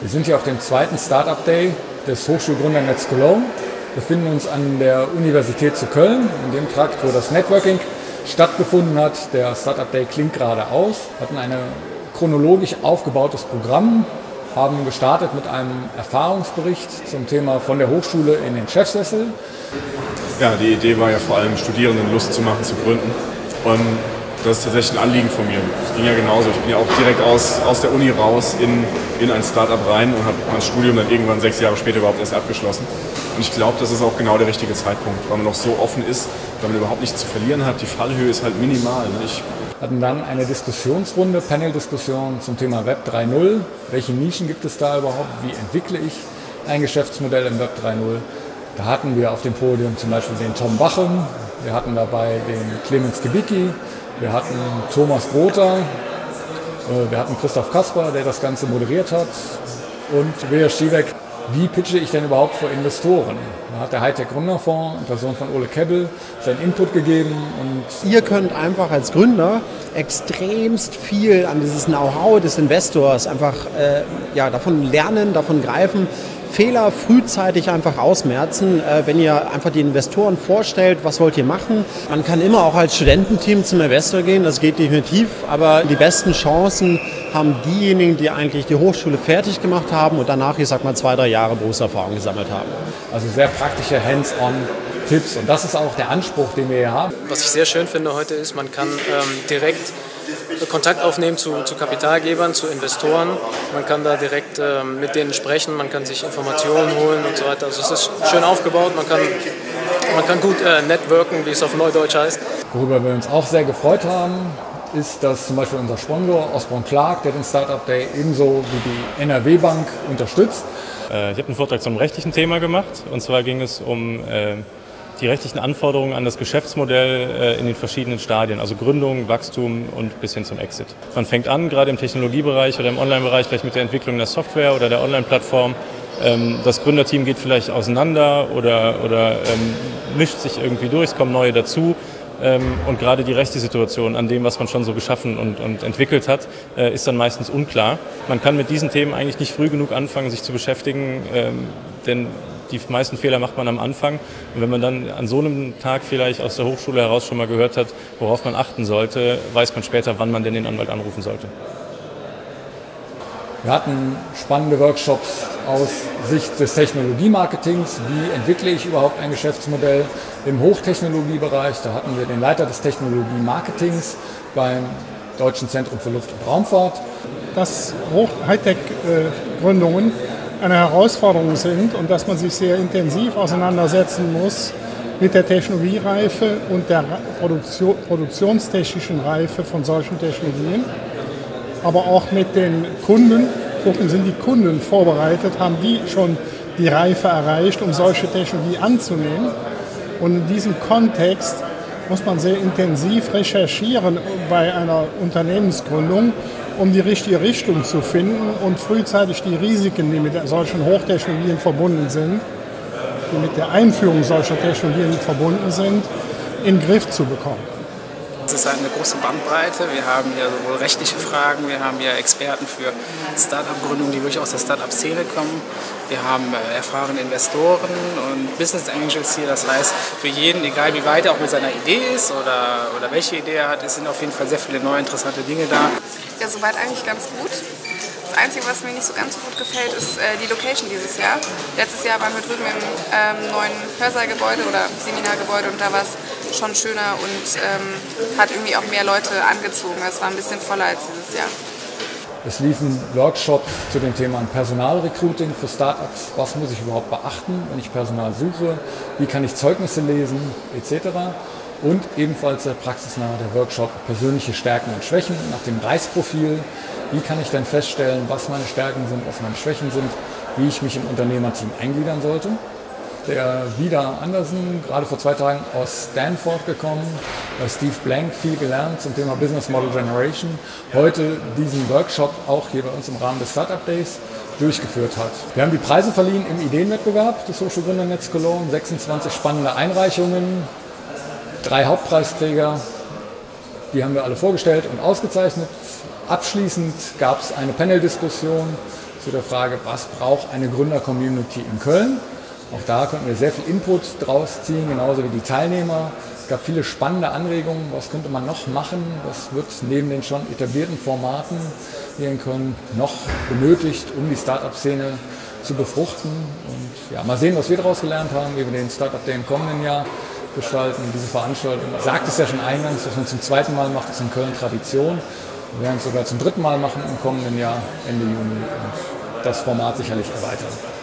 Wir sind hier auf dem zweiten Startup Day des Hochschulgründernetz Cologne. Wir befinden uns an der Universität zu Köln, in dem Trakt, wo das Networking stattgefunden hat. Der Startup Day klingt gerade aus, hatten ein chronologisch aufgebautes Programm, haben gestartet mit einem Erfahrungsbericht zum Thema von der Hochschule in den Chefsessel. Ja, die Idee war ja vor allem Studierenden Lust zu machen, zu gründen. Und das ist tatsächlich ein Anliegen von mir. Es ging ja genauso. Ich bin ja auch direkt aus, aus der Uni raus in, in ein Startup rein und habe mein Studium dann irgendwann sechs Jahre später überhaupt erst abgeschlossen. Und ich glaube, das ist auch genau der richtige Zeitpunkt, weil man noch so offen ist, weil man überhaupt nichts zu verlieren hat. Die Fallhöhe ist halt minimal. Ne? Ich hatten dann eine Diskussionsrunde, Panel-Diskussion zum Thema Web 3.0. Welche Nischen gibt es da überhaupt? Wie entwickle ich ein Geschäftsmodell im Web 3.0? Da hatten wir auf dem Podium zum Beispiel den Tom Bachem, wir hatten dabei den Clemens Gebicki, wir hatten Thomas Grother, äh, wir hatten Christoph Kasper, der das Ganze moderiert hat und Wea Stiebeck. Wie pitche ich denn überhaupt vor Investoren? Da hat der Hightech Gründerfonds, in Person von Ole Kebbel, seinen Input gegeben. Und Ihr könnt einfach als Gründer extremst viel an dieses Know-how des Investors einfach äh, ja, davon lernen, davon greifen, Fehler frühzeitig einfach ausmerzen, äh, wenn ihr einfach die Investoren vorstellt, was wollt ihr machen. Man kann immer auch als Studententeam zum Investor gehen, das geht definitiv, aber die besten Chancen haben diejenigen, die eigentlich die Hochschule fertig gemacht haben und danach, ich sag mal, zwei, drei Jahre Berufserfahrung gesammelt haben. Also sehr praktische Hands-on Tipps und das ist auch der Anspruch, den wir hier haben. Was ich sehr schön finde heute ist, man kann ähm, direkt Kontakt aufnehmen zu, zu, Kapitalgebern, zu Investoren. Man kann da direkt äh, mit denen sprechen, man kann sich Informationen holen und so weiter. Also es ist schön aufgebaut, man kann, man kann gut äh, networken, wie es auf Neudeutsch heißt. Worüber wir uns auch sehr gefreut haben, ist, dass zum Beispiel unser Sponsor Osborne Clark, der den Startup Day ebenso wie die NRW Bank unterstützt. Äh, ich habe einen Vortrag zum rechtlichen Thema gemacht und zwar ging es um äh, die rechtlichen Anforderungen an das Geschäftsmodell äh, in den verschiedenen Stadien, also Gründung, Wachstum und bis hin zum Exit. Man fängt an, gerade im Technologiebereich oder im Online-Bereich, vielleicht mit der Entwicklung der Software oder der Online-Plattform. Ähm, das Gründerteam geht vielleicht auseinander oder, oder ähm, mischt sich irgendwie durch, es kommen neue dazu. Ähm, und gerade die rechte Situation an dem, was man schon so geschaffen und, und entwickelt hat, äh, ist dann meistens unklar. Man kann mit diesen Themen eigentlich nicht früh genug anfangen, sich zu beschäftigen, denn die meisten Fehler macht man am Anfang. Und wenn man dann an so einem Tag vielleicht aus der Hochschule heraus schon mal gehört hat, worauf man achten sollte, weiß man später, wann man denn den Anwalt anrufen sollte. Wir hatten spannende Workshops aus Sicht des Technologiemarketings. Wie entwickle ich überhaupt ein Geschäftsmodell im Hochtechnologiebereich? Da hatten wir den Leiter des Technologiemarketings beim Deutschen Zentrum für Luft- und Raumfahrt. Dass Hoch-Hightech-Gründungen eine Herausforderung sind und dass man sich sehr intensiv auseinandersetzen muss mit der Technologiereife und der Produktion, produktionstechnischen Reife von solchen Technologien, aber auch mit den Kunden. Gucken, sind die Kunden vorbereitet, haben die schon die Reife erreicht, um solche Technologie anzunehmen. Und in diesem Kontext muss man sehr intensiv recherchieren bei einer Unternehmensgründung um die richtige Richtung zu finden und frühzeitig die Risiken, die mit solchen Hochtechnologien verbunden sind, die mit der Einführung solcher Technologien verbunden sind, in den Griff zu bekommen. Es ist eine große Bandbreite. Wir haben hier sowohl rechtliche Fragen, wir haben hier Experten für Start-up-Gründungen, die wirklich aus der Start-up-Szene kommen. Wir haben äh, erfahrene Investoren und Business Angels hier. Das heißt, für jeden, egal wie weit er auch mit seiner Idee ist oder, oder welche Idee er hat, es sind auf jeden Fall sehr viele neue interessante Dinge da. Ja, soweit eigentlich ganz gut. Das Einzige, was mir nicht so ganz so gut gefällt, ist äh, die Location dieses Jahr. Letztes Jahr waren wir drüben im ähm, neuen Hörsaalgebäude oder Seminargebäude und da war es schon schöner und ähm, hat irgendwie auch mehr Leute angezogen. Es war ein bisschen voller als dieses Jahr. Es liefen Workshops zu den Themen Personalrecruiting für Startups. Was muss ich überhaupt beachten, wenn ich Personal suche? Wie kann ich Zeugnisse lesen, etc. Und ebenfalls der praxisnahe der Workshop Persönliche Stärken und Schwächen nach dem Reisprofil. Wie kann ich denn feststellen, was meine Stärken sind, was meine Schwächen sind, wie ich mich im Unternehmerteam eingliedern sollte? Der Vida Andersen, gerade vor zwei Tagen aus Stanford gekommen, bei Steve Blank viel gelernt zum Thema Business Model Generation, heute diesen Workshop auch hier bei uns im Rahmen des Startup Days durchgeführt hat. Wir haben die Preise verliehen im Ideenwettbewerb des Hochschulgründernetz Cologne, 26 spannende Einreichungen, drei Hauptpreisträger, die haben wir alle vorgestellt und ausgezeichnet. Abschließend gab es eine Panel-Diskussion zu der Frage, was braucht eine Gründer-Community in Köln. Auch da konnten wir sehr viel Input draus ziehen, genauso wie die Teilnehmer. Es gab viele spannende Anregungen, was könnte man noch machen, was wird neben den schon etablierten Formaten hier in Köln noch benötigt, um die Startup-Szene zu befruchten. Und ja, mal sehen, was wir daraus gelernt haben, wie wir den Startup Day im kommenden Jahr gestalten. Diese Veranstaltung sagt es ja schon eingangs, dass man zum zweiten Mal macht, ist in Köln Tradition. Wir werden es sogar zum dritten Mal machen im kommenden Jahr, Ende Juni. Und das Format sicherlich erweitern.